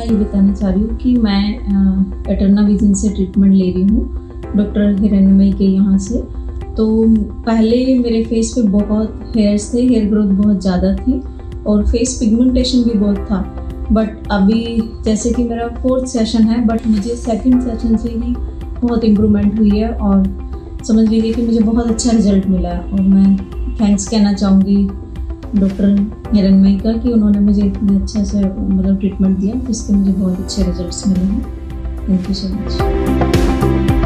ये बताना चाह रही हूँ कि मैं एटर्ना विजन से ट्रीटमेंट ले रही हूँ डॉक्टर हिरण्यमयी के यहाँ से। तो पहले मेरे फेस पे बहुत हेयर्स थे हेयर ग्रोथ बहुत ज़्यादा थी और फेस पिगमेंटेशन भी बहुत था। बट अभी जैसे कि मेरा फोर्थ सेशन है बट मुझे सेकंड सेशन से ही बहुत इम्प्रूवमेंट हुई है और समझ लीजिए कि मुझे बहुत अच्छा रिज़ल्ट मिला है। और मैं थैंक्स कहना चाहूँगी डॉक्टर हिरणमयी का कि उन्होंने मुझे इतना अच्छा से मतलब ट्रीटमेंट दिया, जिसके मुझे बहुत अच्छे रिजल्ट्स मिले हैं। Thank you so much